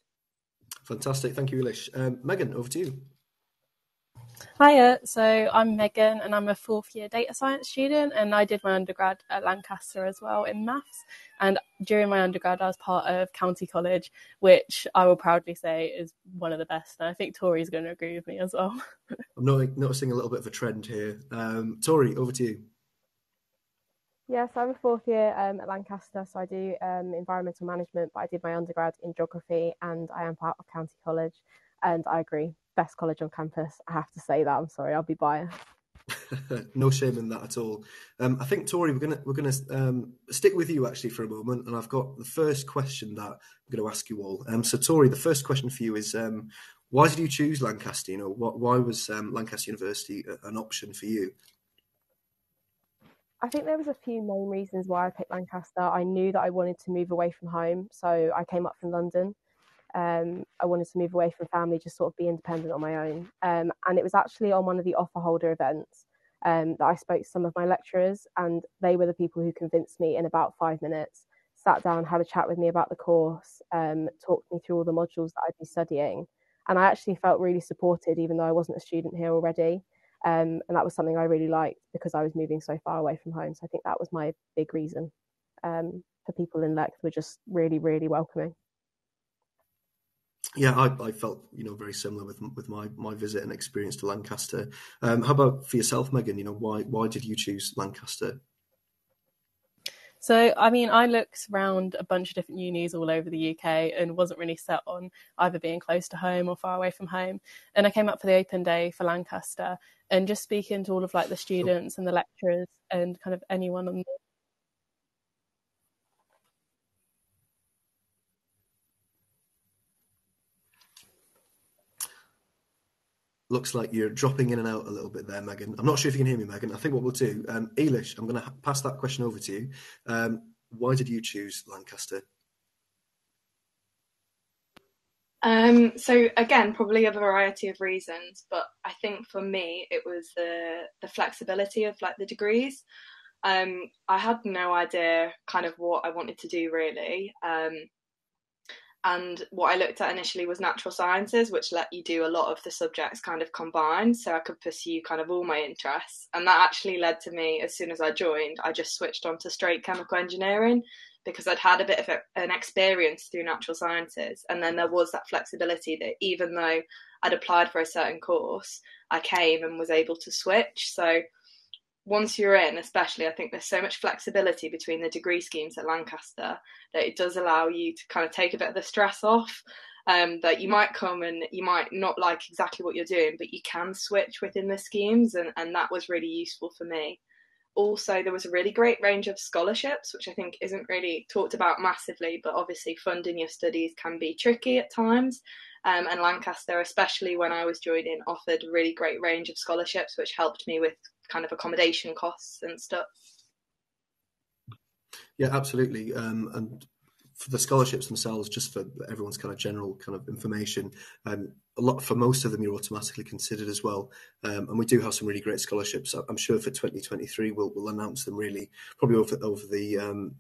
Fantastic, thank you, Eilish. Um, Megan, over to you. Hiya, so I'm Megan and I'm a fourth year data science student and I did my undergrad at Lancaster as well in maths. And during my undergrad, I was part of County College, which I will proudly say is one of the best. And I think Tori's going to agree with me as well. I'm noticing a little bit of a trend here. Um, Tori, over to you. Yes, I'm a fourth year um, at Lancaster, so I do um, environmental management, but I did my undergrad in geography and I am part of County College. And I agree, best college on campus. I have to say that. I'm sorry, I'll be biased. no shame in that at all. Um, I think Tori, we're gonna we're gonna um, stick with you actually for a moment, and I've got the first question that I'm going to ask you all. Um, so Tori, the first question for you is, um, why did you choose Lancaster? You know, what, why was um, Lancaster University an option for you? I think there was a few main reasons why I picked Lancaster. I knew that I wanted to move away from home, so I came up from London. Um, I wanted to move away from family, just sort of be independent on my own. Um, and it was actually on one of the offer holder events um, that I spoke to some of my lecturers, and they were the people who convinced me in about five minutes, sat down, had a chat with me about the course, um, talked me through all the modules that I'd be studying. And I actually felt really supported, even though I wasn't a student here already. Um, and that was something I really liked because I was moving so far away from home. So I think that was my big reason um, for people in Lex were just really, really welcoming. Yeah, I, I, felt you know very similar with with my my visit and experience to Lancaster. Um, how about for yourself, Megan? You know, why why did you choose Lancaster? So, I mean, I looked around a bunch of different unis all over the UK and wasn't really set on either being close to home or far away from home. And I came up for the open day for Lancaster and just speaking to all of like the students and the lecturers and kind of anyone on the looks like you're dropping in and out a little bit there, Megan. I'm not sure if you can hear me, Megan. I think what we'll do, um, Eilish, I'm going to pass that question over to you. Um, why did you choose Lancaster? Um, so again, probably a variety of reasons, but I think for me it was the the flexibility of like the degrees. Um, I had no idea kind of what I wanted to do really. Um, and what I looked at initially was natural sciences, which let you do a lot of the subjects kind of combined, so I could pursue kind of all my interests. And that actually led to me, as soon as I joined, I just switched on to straight chemical engineering because I'd had a bit of an experience through natural sciences. And then there was that flexibility that even though I'd applied for a certain course, I came and was able to switch. So once you're in, especially, I think there's so much flexibility between the degree schemes at Lancaster that it does allow you to kind of take a bit of the stress off. Um, that you might come and you might not like exactly what you're doing, but you can switch within the schemes, and, and that was really useful for me. Also, there was a really great range of scholarships, which I think isn't really talked about massively, but obviously funding your studies can be tricky at times. Um, and Lancaster, especially when I was joining, offered a really great range of scholarships, which helped me with kind of accommodation costs and stuff. Yeah, absolutely. Um, and for the scholarships themselves, just for everyone's kind of general kind of information, um, a lot for most of them you're automatically considered as well. Um, and we do have some really great scholarships. I'm sure for 2023 we'll we'll announce them really probably over over the um,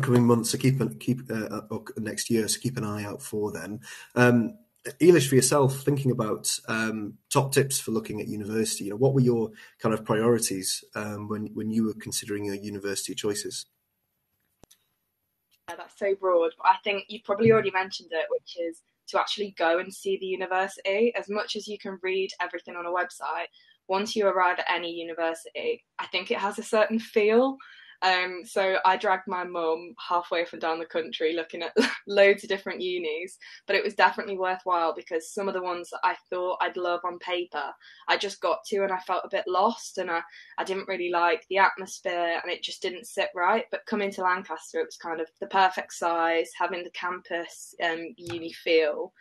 coming months. So keep keep uh, uh next year. So keep an eye out for them. Um, Eilish, for yourself, thinking about um, top tips for looking at university, you know, what were your kind of priorities um, when when you were considering your university choices? Yeah, that's so broad, but I think you probably already mentioned it, which is to actually go and see the university. As much as you can read everything on a website, once you arrive at any university, I think it has a certain feel um, so I dragged my mum halfway up and down the country looking at loads of different unis, but it was definitely worthwhile because some of the ones that I thought I'd love on paper, I just got to and I felt a bit lost and I, I didn't really like the atmosphere and it just didn't sit right. But coming to Lancaster, it was kind of the perfect size, having the campus um, uni feel.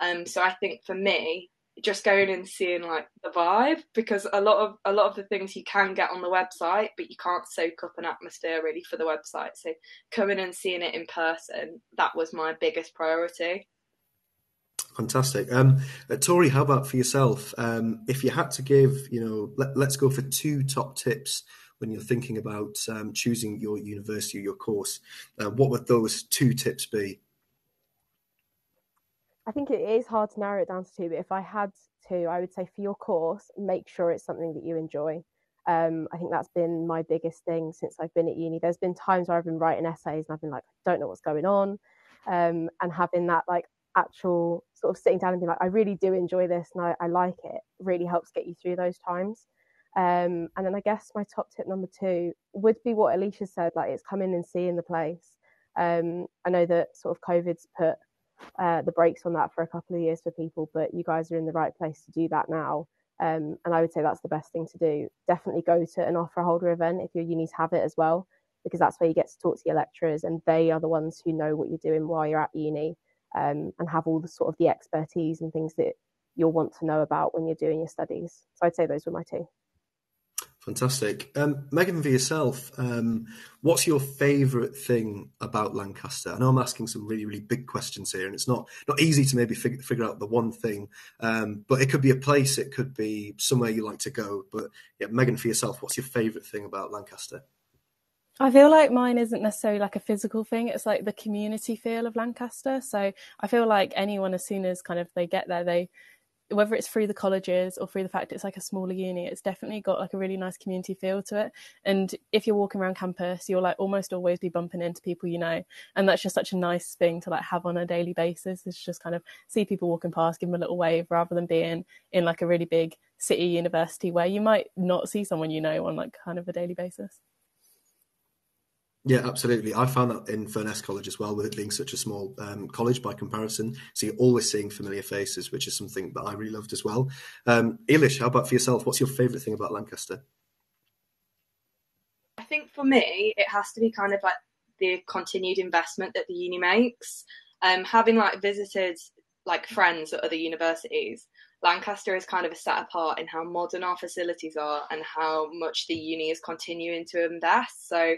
Um, so I think for me, just going and seeing like the vibe because a lot of a lot of the things you can get on the website but you can't soak up an atmosphere really for the website. So coming and seeing it in person that was my biggest priority. Fantastic. Um uh, tori how about for yourself? Um if you had to give you know let, let's go for two top tips when you're thinking about um, choosing your university or your course uh, what would those two tips be I think it is hard to narrow it down to two, but if I had to, I would say for your course, make sure it's something that you enjoy. Um, I think that's been my biggest thing since I've been at uni. There's been times where I've been writing essays and I've been like, I don't know what's going on. Um, and having that like actual sort of sitting down and being like, I really do enjoy this and I, I like it really helps get you through those times. Um, and then I guess my top tip number two would be what Eilish said, like it's coming and seeing the place. Um, I know that sort of COVID's put uh, the brakes on that for a couple of years for people, but you guys are in the right place to do that now. Um, and I would say that's the best thing to do. Definitely go to an offer holder event if your unis have it as well, because that's where you get to talk to your lecturers, and they are the ones who know what you're doing while you're at uni um, and have all the sort of the expertise and things that you'll want to know about when you're doing your studies. So I'd say those were my two. Fantastic. Um, Megan, for yourself, um, what's your favourite thing about Lancaster? I know I'm asking some really, really big questions here, and it's not not easy to maybe fig- figure out the one thing, um, but it could be a place, it could be somewhere you like to go. But yeah, Megan, for yourself, what's your favourite thing about Lancaster? I feel like mine isn't necessarily like a physical thing. It's like the community feel of Lancaster. So I feel like anyone, as soon as kind of they get there, they whether it's through the colleges or through the fact it's like a smaller uni, it's definitely got like a really nice community feel to it. And if you're walking around campus, you'll like almost always be bumping into people you know, and that's just such a nice thing to like have on a daily basis. It's just kind of see people walking past, give them a little wave, rather than being in like a really big city university where you might not see someone you know on like kind of a daily basis. Yeah, absolutely. I found that in Furness College as well, with it being such a small um, college by comparison. So you're always seeing familiar faces, which is something that I really loved as well. Um, Eilish, how about for yourself? What's your favourite thing about Lancaster? I think for me, it has to be kind of like the continued investment that the uni makes. Um, having like visited like friends at other universities, Lancaster is kind of a set apart in how modern our facilities are and how much the uni is continuing to invest. So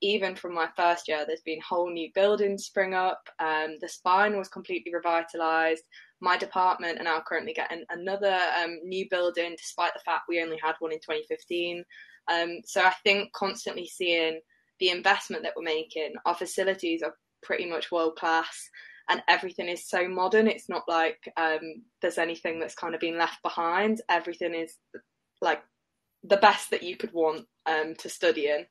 even from my first year, there's been whole new buildings spring up. Um, the spine was completely revitalised. My department are now currently getting another um, new building, despite the fact we only had one in 2015. Um, so I think constantly seeing the investment that we're making, our facilities are pretty much world class. And everything is so modern. It's not like um, there's anything that's kind of been left behind. Everything is like the best that you could want um, to study in.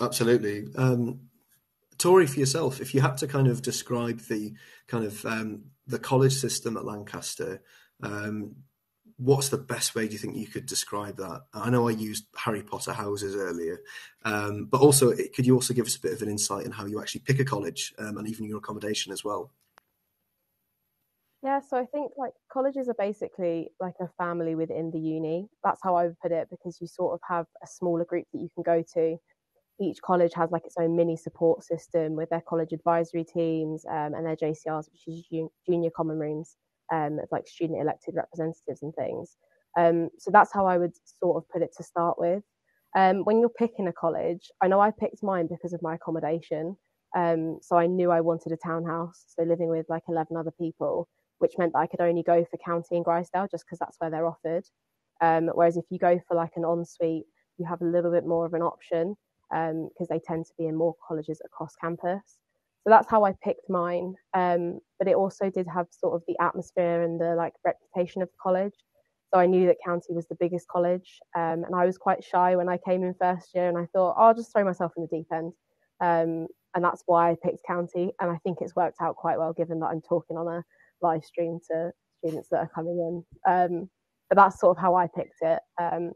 Absolutely. Um, Tori, for yourself, if you had to kind of describe the kind of um, the college system at Lancaster, um, what's the best way do you think you could describe that? I know I used Harry Potter houses earlier, um, but also could you also give us a bit of an insight in how you actually pick a college um, and even your accommodation as well? Yeah, so I think like colleges are basically like a family within the uni. That's how I would put it because you sort of have a smaller group that you can go to each college has like its own mini support system with their college advisory teams um, and their JCRs, which is junior common rooms, um, of like student elected representatives and things. Um, so that's how I would sort of put it to start with. Um, when you're picking a college, I know I picked mine because of my accommodation. Um, so I knew I wanted a townhouse, so living with like 11 other people, which meant that I could only go for County and Grizedale just because that's where they're offered. Um, whereas if you go for like an ensuite, you have a little bit more of an option because um, they tend to be in more colleges across campus. So that's how I picked mine. Um, but it also did have sort of the atmosphere and the like reputation of the college. So I knew that County was the biggest college, um, and I was quite shy when I came in first year, and I thought oh, I'll just throw myself in the deep end, um, and that's why I picked County, and I think it's worked out quite well given that I'm talking on a live stream to students that are coming in. Um, but that's sort of how I picked it. Um,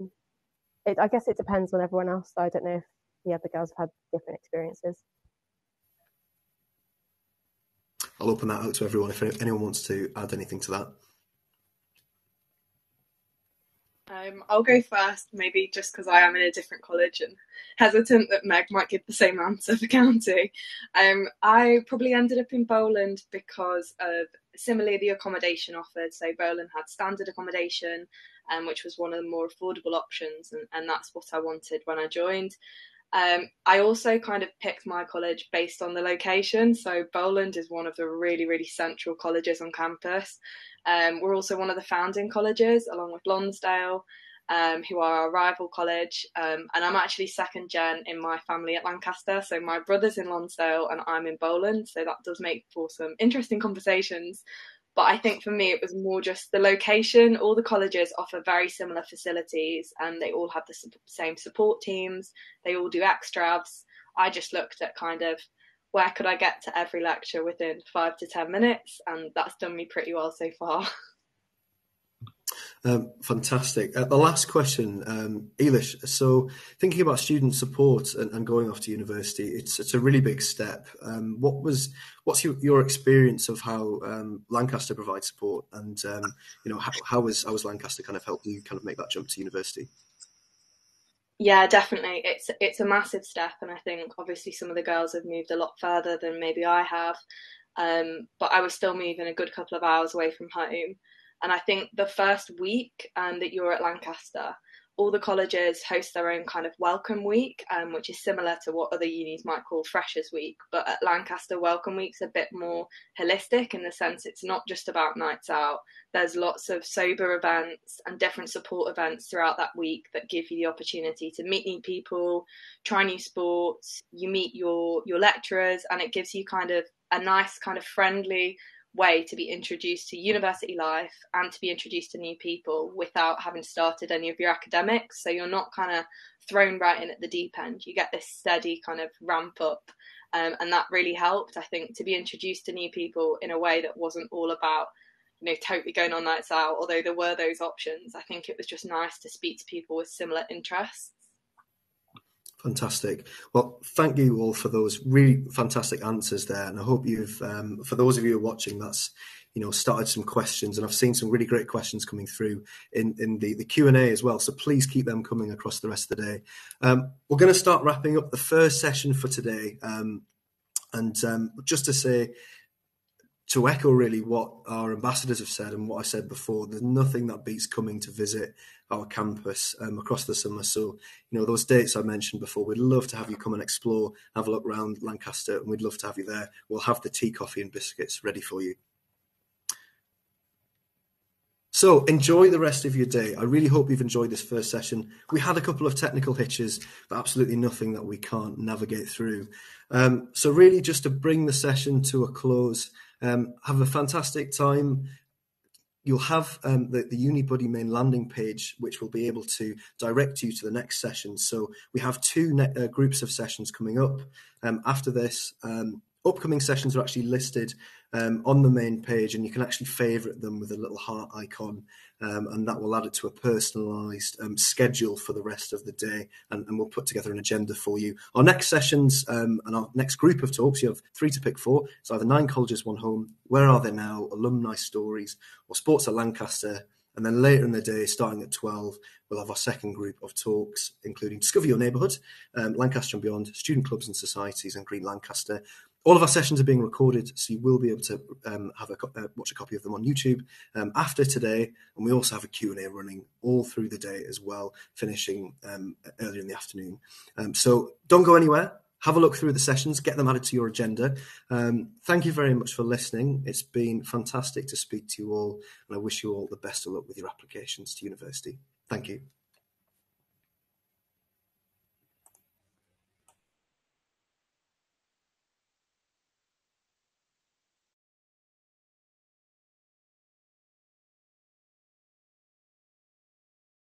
it. I guess it depends on everyone else. So I don't know if the other girls have had different experiences. I'll open that out to everyone if anyone wants to add anything to that. Um, I'll go first, maybe just because I am in a different college and hesitant that Meg might give the same answer for county. Um, I probably ended up in Bowland because of similarly the accommodation offered. So Bowland had standard accommodation, um, which was one of the more affordable options, and, and that's what I wanted when I joined. Um, I also kind of picked my college based on the location. So Bowland is one of the really, really central colleges on campus. Um, we're also one of the founding colleges, along with Lonsdale. um, who are our rival college. Um, and I'm actually second gen in my family at Lancaster. So my brother's in Lonsdale and I'm in Bowland. So that does make for some interesting conversations. But I think for me, it was more just the location. All the colleges offer very similar facilities and they all have the same support teams. They all do extras. I just looked at kind of where could I get to every lecture within five to 10 minutes, and that's done me pretty well so far. Um, fantastic. Uh, the last question, um, Eilish. So, thinking about student support and, and, going off to university, it's it's a really big step. Um, what was what's your, your experience of how um, Lancaster provides support, and um, you know how, how was how was Lancaster kind of helped you kind of make that jump to university? Yeah, definitely. It's it's a massive step, and I think obviously some of the girls have moved a lot further than maybe I have. Um, but I was still moving a good couple of hours away from home. And I think the first week um, that you're at Lancaster, all the colleges host their own kind of welcome week, um, which is similar to what other unis might call Freshers Week. But at Lancaster, Welcome Week's a bit more holistic in the sense it's not just about nights out. There's lots of sober events and different support events throughout that week that give you the opportunity to meet new people, try new sports. You meet your your lecturers, and it gives you kind of a nice kind of friendly way to be introduced to university life and to be introduced to new people without having started any of your academics. So you're not kind of thrown right in at the deep end. You get this steady kind of ramp up. Um, and that really helped, I think, to be introduced to new people in a way that wasn't all about, you know, totally going on nights out, although there were those options. I think it was just nice to speak to people with similar interests. Fantastic. Well, thank you all for those really fantastic answers there, and I hope you've, um, for those of you who are watching, that's you know started some questions, and I've seen some really great questions coming through in in the the Q and A as well. So please keep them coming across the rest of the day. Um, we're going to start wrapping up the first session for today, um, and um, just to say to echo really what our ambassadors have said and what I said before, there's nothing that beats coming to visit our campus um, across the summer. So, you know, those dates I mentioned before, we'd love to have you come and explore, have a look around Lancaster, and we'd love to have you there. We'll have the tea, coffee, and biscuits ready for you. So enjoy the rest of your day. I really hope you've enjoyed this first session. We had a couple of technical hitches, but absolutely nothing that we can't navigate through. Um, so really just to bring the session to a close, um, have a fantastic time. You'll have um, the, the UniBuddy main landing page, which will be able to direct you to the next session. So we have two ne- uh, groups of sessions coming up. Um, after this, um, upcoming sessions are actually listed um, on the main page, and you can actually favourite them with a little heart icon, um, and that will add it to a personalised um, schedule for the rest of the day, and, and, we'll put together an agenda for you. Our next sessions um, and our next group of talks, you have three to pick for. It's either nine colleges, one home. Where are they now? Alumni stories, or sports at Lancaster. And then later in the day, starting at 12, we'll have our second group of talks, including Discover Your Neighbourhood, um, Lancaster and Beyond, Student Clubs and Societies, and Green Lancaster. All of our sessions are being recorded, so you will be able to um, have a uh, watch a copy of them on YouTube um, after today. And we also have a Q&A running all through the day as well, finishing um, earlier in the afternoon. Um, so don't go anywhere. Have a look through the sessions, get them added to your agenda. Um, thank you very much for listening. It's been fantastic to speak to you all, and I wish you all the best of luck with your applications to university. Thank you.